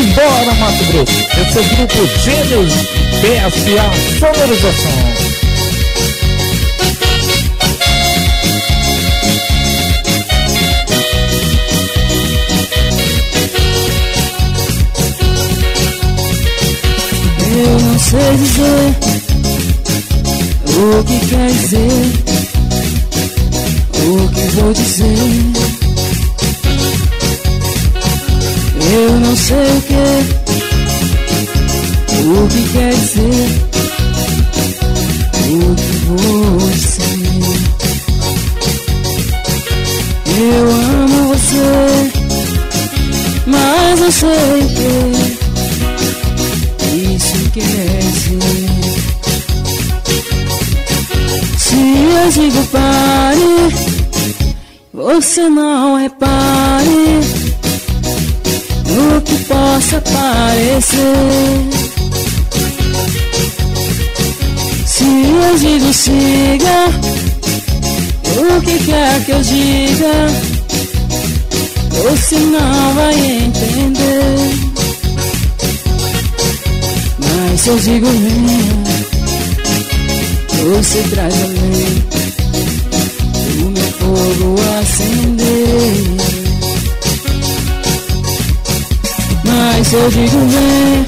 Simbora, Mato Grosso. Esse é o grupo Gênios PSA Sonorização. Eu não sei dizer o que quer dizer, o que vou dizer. Eu não sei o que, o que quer dizer, o que dizer. Eu amo você, mas não sei o que isso quer dizer. Se eu digo pare, você não repare no que possa parecer. Se eu digo siga, o que quer que eu diga, você não vai entender. Mas se eu digo venha, você traz além o meu fogo acender. Mas se eu digo vem,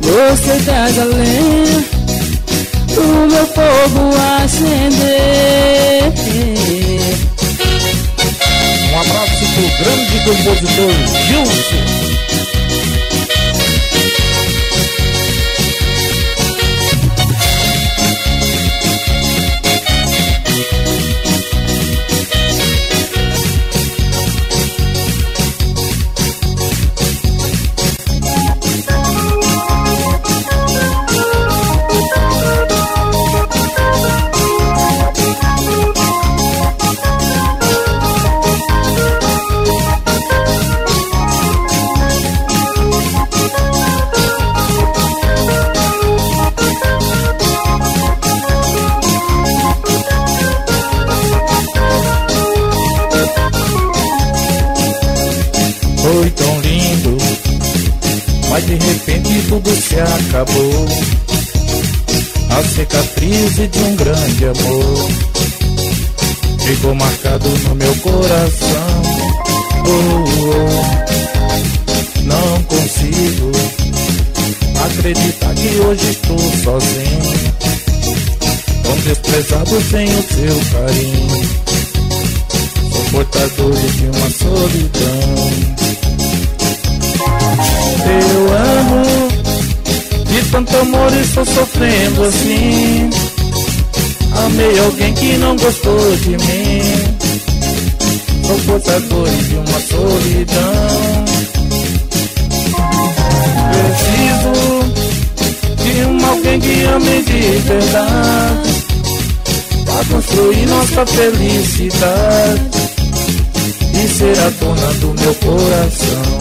você traz além o meu fogo acender. Um abraço pro grande compositor Gilson. Foi tão lindo, mas de repente tudo se acabou. A cicatriz de um grande amor ficou marcado no meu coração. Oh, oh, não consigo acreditar que hoje estou sozinho, tão desprezado sem o seu carinho, sou portador de uma solidão. Eu amo de tanto amor estou sofrendo assim. Amei alguém que não gostou de mim. Sou portador de uma solidão. Preciso de um alguém que ame de verdade. Pra construir nossa felicidade e ser a dona do meu coração.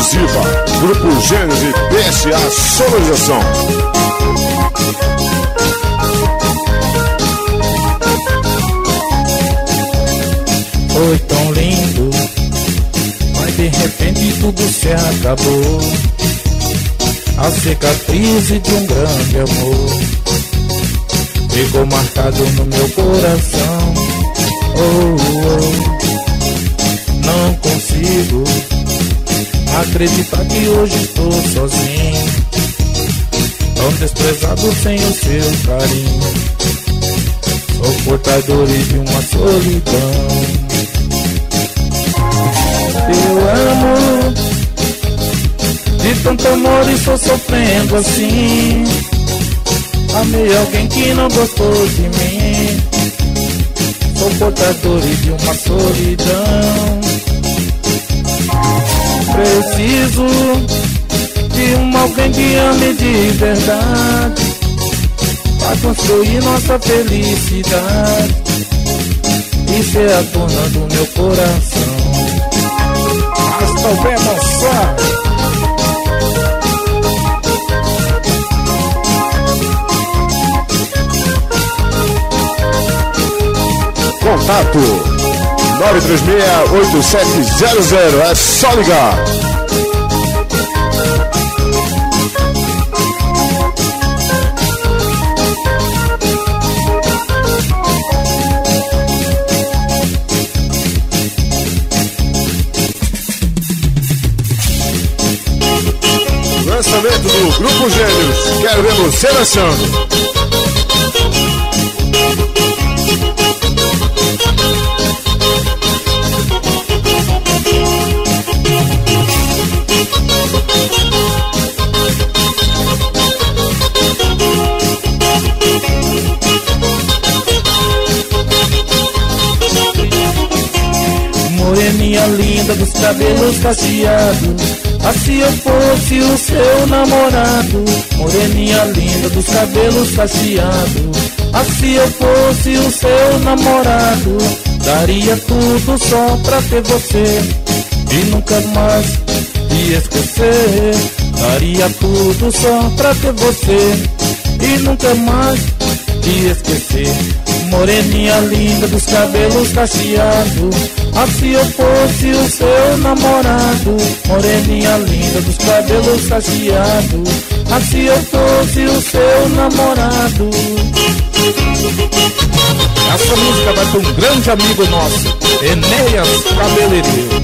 Exclusiva Grupo Gênese PSA Sonorização. Foi tão lindo, mas de repente tudo se acabou. A cicatriz de um grande amor ficou marcado no meu coração. Oh, oh, não consigo acreditar que hoje estou sozinho, tão desprezado sem o seu carinho. Sou portador de uma solidão. Eu amo de tanto amor e estou sofrendo assim. Amei alguém que não gostou de mim. Sou portador de uma solidão. Preciso de um alguém que ame de verdade. Pra construir nossa felicidade e ser a dona do meu coração. Hasta o pé Contato 936-8700. É só ligar. Lançamento do Grupo Gêmeos. Quero ver você dançando. Linda dos cabelos cacheados. Assim eu fosse o seu namorado Moreninha linda dos cabelos cacheados. Assim eu fosse o seu namorado Daria tudo só pra ter você. E nunca mais te esquecer. Daria tudo só pra ter você. E nunca mais te esquecer Moreninha linda dos cabelos cacheados. Assim eu fosse o seu namorado. Moreninha linda dos cabelos cacheados. Assim eu fosse o seu namorado. Essa música vai para um grande amigo nosso Enéas Cabeleireiro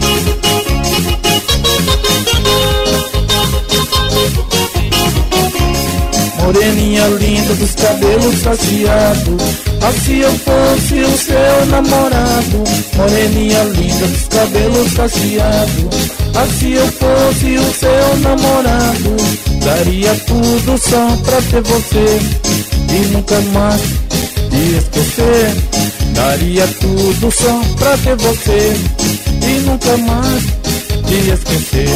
Moreninha linda dos cabelos cacheados Assim eu fosse o seu namorado Moreninha linda dos cabelos cacheados Assim eu fosse o seu namorado Daria tudo só pra ter você. E nunca mais te esquecer. Daria tudo só pra ter você. E nunca mais te esquecer.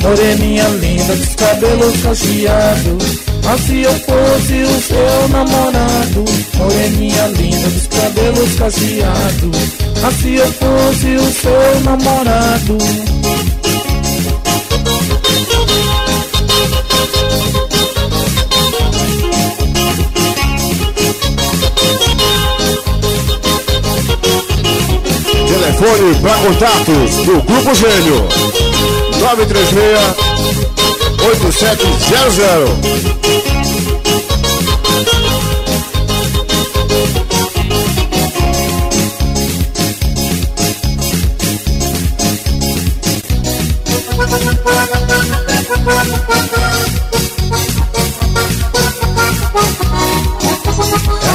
Moreninha linda dos cabelos cacheados Assim eu fosse o seu namorado Moreninha linda dos cabelos cacheados Assim eu fosse o seu namorado? Telefone para contatos do Grupo Gênio. 936 8700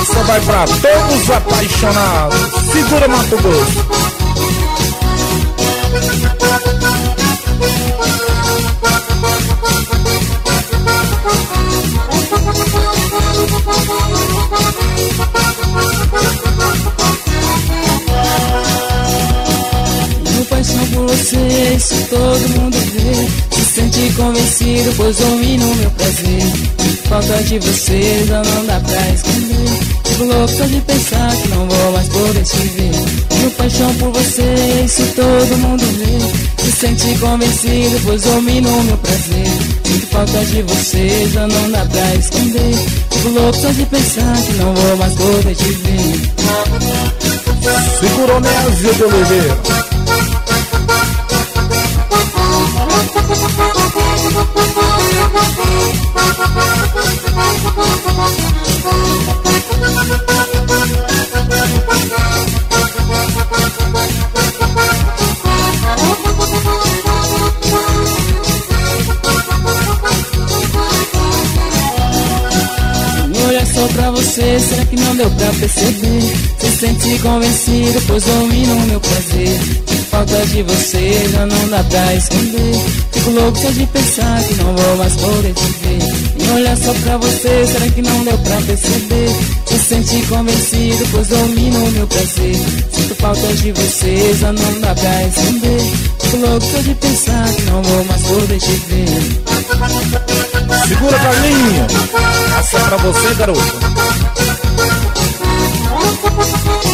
Essa vai para todos os apaixonados. Segura Mato Grosso. você, isso todo mundo sente convencido, pois domino meu prazer. Falta de você, já não dá pra esconder. Fico louco só de pensar que não vou mais poder te ver. Tenho paixão por você, isso todo mundo vê. Se sente convencido, pois domino meu prazer. Sinto falta de você, já não dá pra esconder. Fico louco só de pensar que não vou mais poder te ver. Segurou minha de Oliveira. Você, será que não deu pra perceber? Se sente convencido, pois domina o meu prazer. Falta de você, já não dá pra esconder. Fico louco só de pensar que não vou mais poder te ver. E olhar só pra você, será que não deu pra perceber? Se sente convencido, pois domino o meu prazer. Sinto falta de você, já não dá pra esconder. Fico louco só de pensar que não vou mais poder te ver. Segura Carlinho, essa pra você, garoto. Thank you.